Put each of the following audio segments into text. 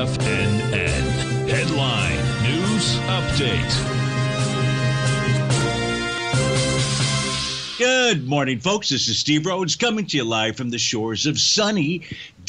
FNN. Headline News Update. Good morning, folks. This is Steve Rhodes coming to you live from the shores of sunny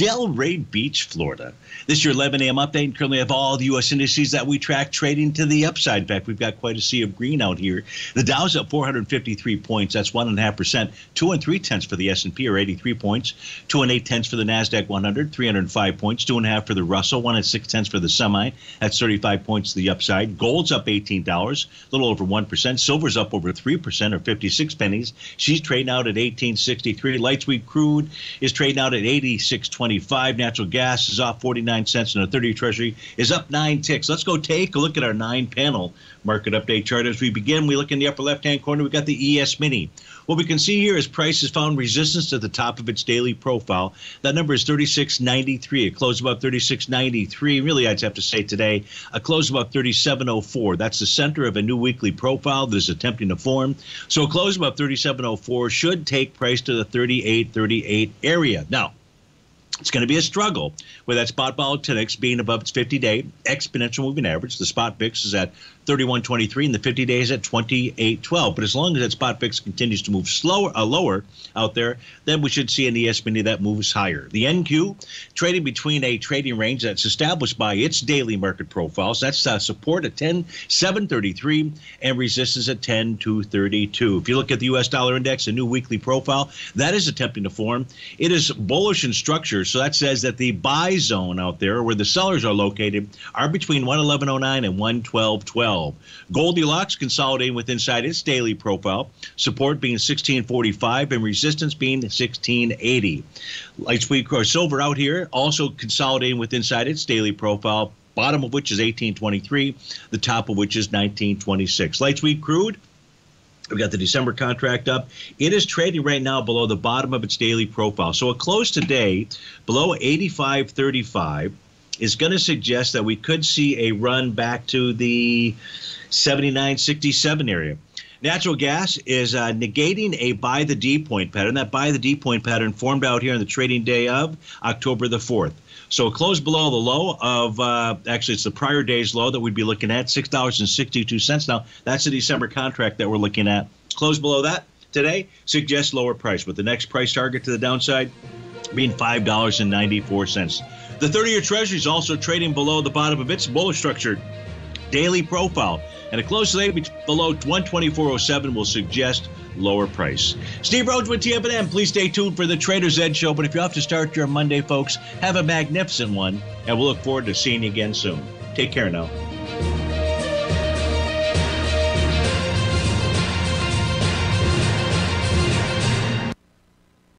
Delray Beach, Florida. This is your 11 a.m. update. And currently have all the U.S. indices that we track trading to the upside. In fact, we've got quite a sea of green out here. The Dow's up 453 points. That's one and a half percent. Two and three tenths for the S&P, or 83 points. Two and eight tenths for the Nasdaq 100. 305 points. Two and a half for the Russell. One and six tenths for the semi. That's 35 points to the upside. Gold's up 18 dollars, a little over one percent. Silver's up over three percent, or 56 pennies. She's trading out at 1863. Light sweet crude is trading out at 86.25. Natural gas is off 49 cents, and a 30 Treasury is up nine ticks. Let's go take a look at our nine panel market update chart. As we begin, we look in the upper left hand corner. We've got the ES Mini. What we can see here is price has found resistance at the top of its daily profile. That number is 36.93. It closed above 36.93. Really, I'd have to say today, a close above 37.04. That's the center of a new weekly profile that is attempting to form. So a close above 37.04 should take price to the 38.38 area. Now, it's going to be a struggle with that spot volatility being above its 50 day exponential moving average. The spot VIX is at 31.23 and the 50 days at 28.12. But as long as that spot VIX continues to move slower, uh, lower out there, then we should see an ES mini that moves higher. The NQ trading between a trading range that's established by its daily market profiles. That's uh, support at 10.733 and resistance at 10.232. If you look at the U.S. dollar index, a new weekly profile that is attempting to form. It is bullish in structure, so that says that the buy zone out there, where the sellers are located, are between 111.09 and 112.12. 12. Goldilocks consolidating with inside its daily profile, support being 1645 and resistance being 1680. Light sweet or silver out here also consolidating with inside its daily profile, bottom of which is 1823, the top of which is 1926. Light sweet crude. We've got the December contract up. It is trading right now below the bottom of its daily profile. So it closed today below 85.35 is going to suggest that we could see a run back to the 79 67 area. Natural gas is uh, negating a buy the D point pattern. That buy the D point pattern formed out here on the trading day of October the 4th. So it closed below the low of, uh, actually, it's the prior day's low that we'd be looking at, $6.62. Now, that's the December contract that we're looking at. Closed below that today suggests lower price, with the next price target to the downside being $5.94. The 30 year Treasury is also trading below the bottom of its bullish structured daily profile. And a close today below 124.07 will suggest lower price. Steve Rhodes with TFNN. Please stay tuned for the Trader's Edge show. But if you have to start your Monday, folks, have a magnificent one. And we'll look forward to seeing you again soon. Take care now.